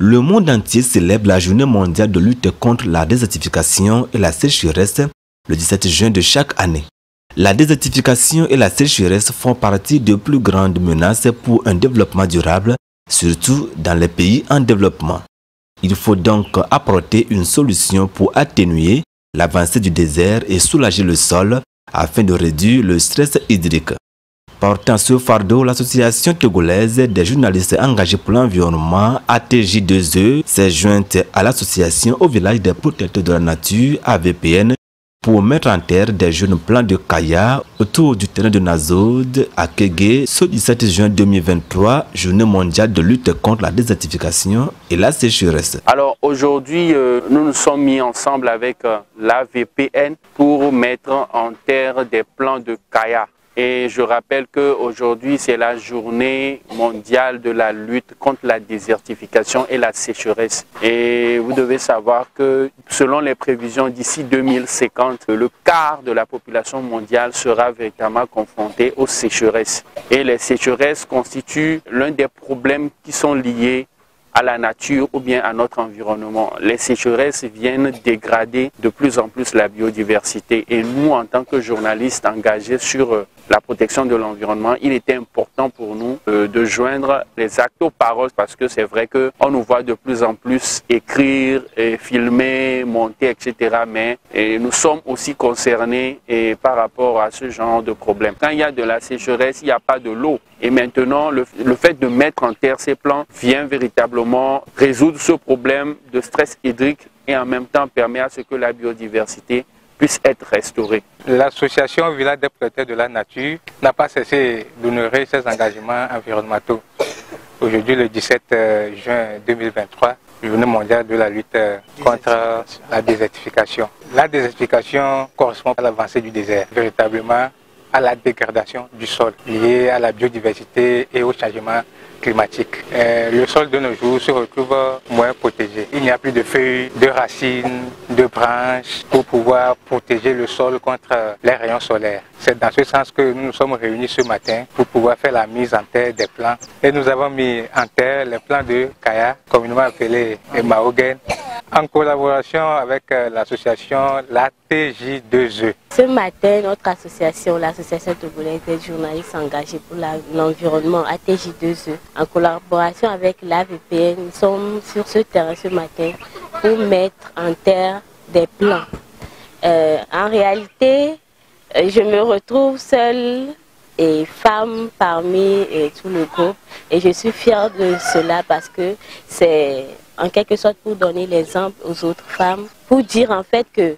Le monde entier célèbre la journée mondiale de lutte contre la désertification et la sécheresse le 17 juin de chaque année. La désertification et la sécheresse font partie des plus grandes menaces pour un développement durable, surtout dans les pays en développement. Il faut donc apporter une solution pour atténuer l'avancée du désert et soulager le sol afin de réduire le stress hydrique. Portant ce fardeau, l'association togolaise des journalistes engagés pour l'environnement, ATJ2E, s'est jointe à l'association au village des protecteurs de la nature, AVPN, pour mettre en terre des jeunes plants de Kaya autour du terrain de Nazoud à Kégué ce 17 juin 2023, journée mondiale de lutte contre la désertification et la sécheresse. Alors aujourd'hui, euh, nous nous sommes mis ensemble avec euh, l'AVPN pour mettre en terre des plants de Kaya. Et je rappelle qu'aujourd'hui, c'est la journée mondiale de la lutte contre la désertification et la sécheresse. Et vous devez savoir que selon les prévisions d'ici 2050, le quart de la population mondiale sera véritablement confronté aux sécheresses. Et les sécheresses constituent l'un des problèmes qui sont liés à la nature ou bien à notre environnement. Les sécheresses viennent dégrader de plus en plus la biodiversité et nous, en tant que journalistes engagés sur euh, la protection de l'environnement, il était important pour nous euh, de joindre les actes aux paroles parce que c'est vrai qu'on nous voit de plus en plus écrire, filmer, monter, etc. Mais nous sommes aussi concernés par rapport à ce genre de problème. Quand il y a de la sécheresse, il n'y a pas de l'eau. Et maintenant, le, le fait de mettre en terre ces plans vient véritablement résoudre ce problème de stress hydrique et en même temps permet à ce que la biodiversité puisse être restaurée. L'association Village des protecteurs de la nature n'a pas cessé d'honorer ses engagements environnementaux. Aujourd'hui, le 17 euh, juin 2023, journée mondiale de la lutte euh, contre la désertification. La désertification correspond à l'avancée du désert, véritablement à la dégradation du sol liée à la biodiversité et au changement climatique. Euh, le sol de nos jours se retrouve moins protégé. Il n'y a plus de feuilles, de racines, de branches pour pouvoir protéger le sol contre les rayons solaires. C'est dans ce sens que nous nous sommes réunis ce matin pour pouvoir faire la mise en terre des plants. Et nous avons mis en terre les plants de Kaya, communément appelés Mahogen, en collaboration avec euh, l'association la TJ2E. Ce matin, notre association, l'association togolaise des journalistes engagés pour l'environnement, ATJ2E, en collaboration avec l'AVPN, nous sommes sur ce terrain ce matin pour mettre en terre des plans. Euh, en réalité, euh, je me retrouve seule et femme parmi tout le groupe et je suis fière de cela parce que c'est en quelque sorte pour donner l'exemple aux autres femmes, pour dire en fait que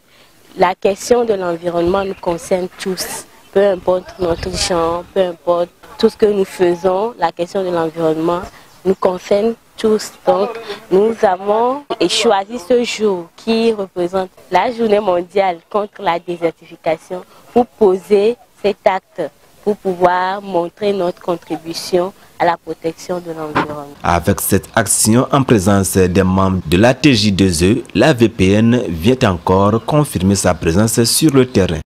la question de l'environnement nous concerne tous, peu importe notre genre, peu importe tout ce que nous faisons, la question de l'environnement nous concerne tous. Donc, nous avons choisi ce jour qui représente la journée mondiale contre la désertification pour poser cet acte, pour pouvoir montrer notre contribution à la protection de l'environnement. Avec cette action en présence des membres de la TJ2E, la VPN vient encore confirmer sa présence sur le terrain.